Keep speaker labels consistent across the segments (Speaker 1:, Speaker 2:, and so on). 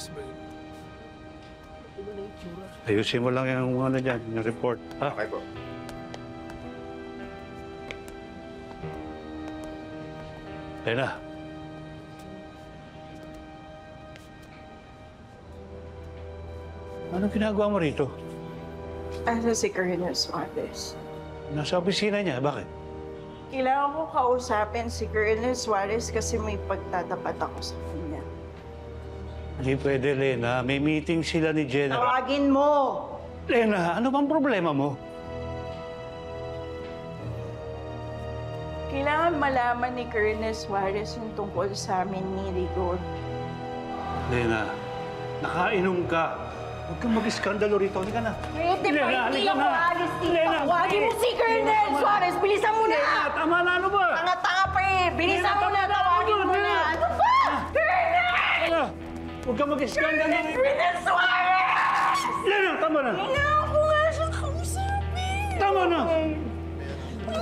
Speaker 1: office ba yun?
Speaker 2: Ayusin mo lang yung ano dyan, yung report. Ha?
Speaker 3: Okay po.
Speaker 2: Lena. Anong ginagawa mo rito?
Speaker 4: Asa si Colonel Suarez?
Speaker 2: Nasa opisina niya, bakit?
Speaker 4: Kailangan ko kausapin si Colonel Suarez kasi may pagtatapat ako sa kanya.
Speaker 2: Hindi pwede, Lena. May meeting sila ni General.
Speaker 4: Tawagin mo!
Speaker 2: Lena, ano bang problema mo?
Speaker 4: Kailangan malaman ni Colonel Suarez yung tungkol sa amin ni Rigor.
Speaker 2: Lena, nakainom ka. Huwag kang mag-iskandalo rito. Halika na.
Speaker 4: Pwede
Speaker 2: Lena,
Speaker 4: pa, hindi
Speaker 2: halika
Speaker 4: ako
Speaker 2: na.
Speaker 4: alis dito.
Speaker 2: Lena,
Speaker 4: Tawagin mo si Colonel Suarez! Bilisan mo na!
Speaker 2: Lena, tama na ano ba?
Speaker 4: Tanga-tanga pa eh! Bilisan
Speaker 2: Lena,
Speaker 4: mo na! Tawagin mo na!
Speaker 2: Lena.
Speaker 4: Ano ba? Colonel!
Speaker 2: Lena, huwag kang mag-iskandalo rito.
Speaker 4: Colonel Suarez!
Speaker 2: Lena, tama na.
Speaker 4: Kailangan ko nga siyang kausapin!
Speaker 2: Tama na.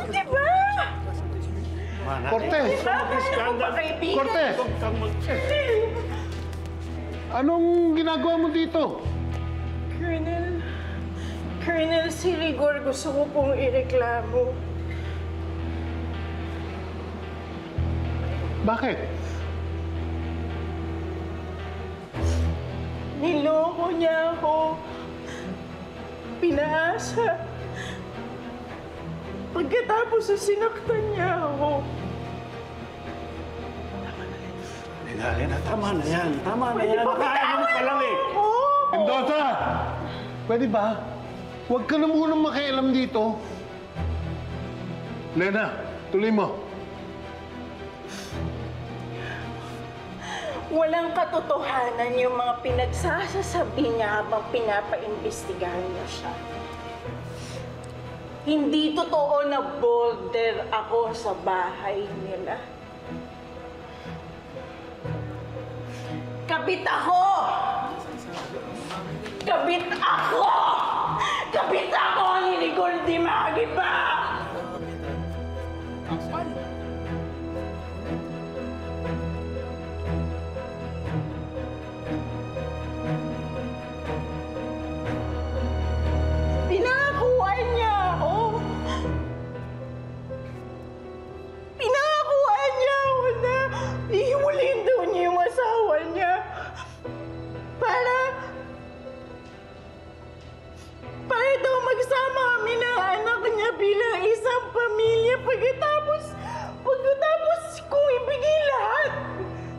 Speaker 4: Di ba?
Speaker 5: Cortez!
Speaker 4: Di ba? Kailangan ko pa kaibigan.
Speaker 5: Cortez! Anong ginagawa mo dito?
Speaker 4: Colonel, Colonel, si Rigor gusto ko pong ireklamo.
Speaker 5: Bakit?
Speaker 4: Niloko niya ako. Pinaasa. Pagkatapos sa sinaktan niya ako.
Speaker 2: Lena, Lena, tama na yan. Tama na yan. Nakainom ka lang eh.
Speaker 4: Oo!
Speaker 5: Mendoza! Pwede ba? Huwag ka na munang makialam dito. Lena, tuloy mo.
Speaker 4: Walang katotohanan yung mga pinagsasasabi niya habang pinapaimbestigahan niya siya. Hindi totoo na boulder ako sa bahay nila. Kabit ako! Kabit ako! Kabit ako ni Nicole Di Magiba! Pinakuan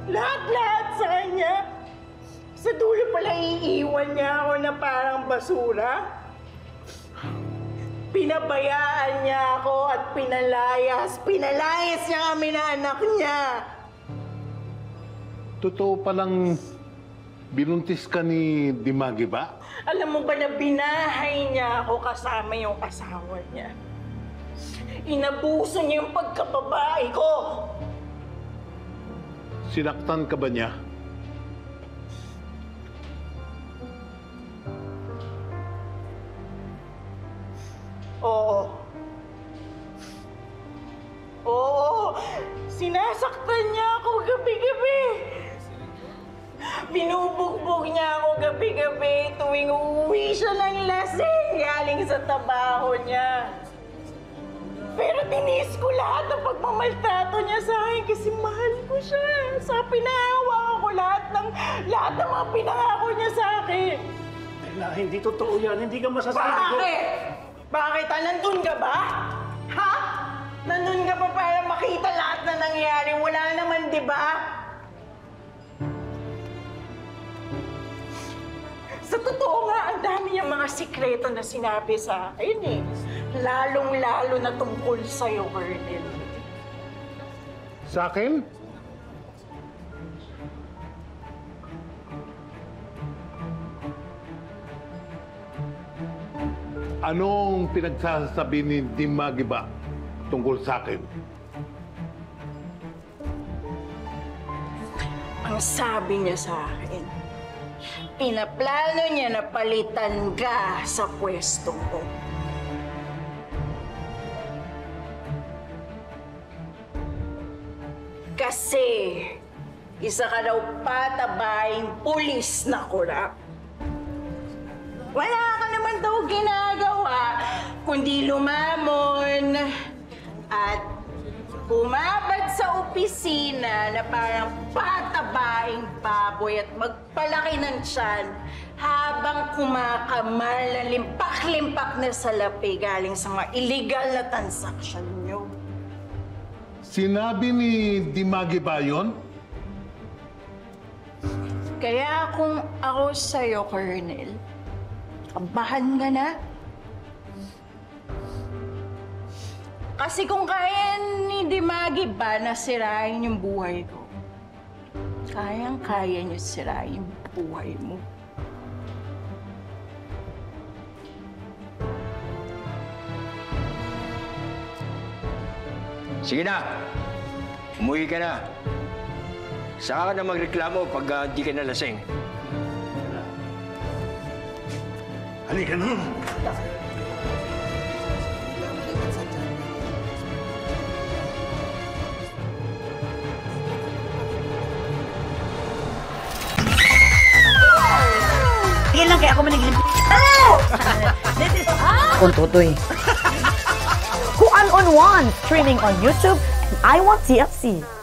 Speaker 4: Lahat-lahat sa kanya. Sa dulo pala iiwan niya ako na parang basura. Pinabayaan niya ako at pinalayas. Pinalayas niya kami na anak niya.
Speaker 5: Totoo palang binuntis ka ni Dimagi ba?
Speaker 4: Alam mo ba na binahay niya ako kasama yung asawa niya? Inabuso niya yung pagkababae ko.
Speaker 5: Sinaktan ka ba niya?
Speaker 4: Oo. Oo. Sinasaktan niya ako gabi-gabi. Binubugbog niya ako gabi-gabi tuwing uuwi siya ng lasing galing sa trabaho niya. Pero tinis ko lahat ng pagmamaltrato niya sa akin kasi mahal ko siya. Sa pinahawa ko lahat ng lahat ng mga pinangako niya sa akin.
Speaker 2: Lena, hindi totoo yan. Hindi ka masasabi ko.
Speaker 4: Bakit? Bakit? Ah, nandun ka ba? Ha? Nandun ka pa para makita lahat na nangyari? Wala naman, di ba? Sa totoo nga, ang dami niyang mga sikreto na sinabi sa akin eh. Lalong-lalo na tungkol sa'yo, Colonel.
Speaker 5: Sa akin? Anong pinagsasabi ni Dimagi ba tungkol sa akin?
Speaker 4: Ang sabi niya sa akin, pinaplano niya na palitan ka sa pwesto ko. Kasi Isa ka daw patabaing pulis na kurap. Wala ka naman daw ginagawa, kundi lumamon at bumabad sa opisina na parang patabaing baboy at magpalaki ng tiyan habang kumakamal na limpak-limpak na salapi galing sa mga illegal na transaksyon.
Speaker 5: Sinabi ni Dimagi ba yun?
Speaker 4: Kaya kung ako sa'yo, Colonel, kabahan ka na. Kasi kung kaya ni Dimagi ba na sirain yung buhay ko, kayang-kaya niyo sirain yung buhay mo.
Speaker 1: Sige na. Umuwi ka na. Saka ka na magreklamo pag ah, di ka nalasing.
Speaker 2: Halika na.
Speaker 3: Yan lang kaya ako managilip.
Speaker 6: Kung tutoy. On One, streaming on YouTube I Want TFC.